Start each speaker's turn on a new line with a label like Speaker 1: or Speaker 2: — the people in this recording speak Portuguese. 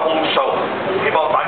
Speaker 1: corrupção. E voltar.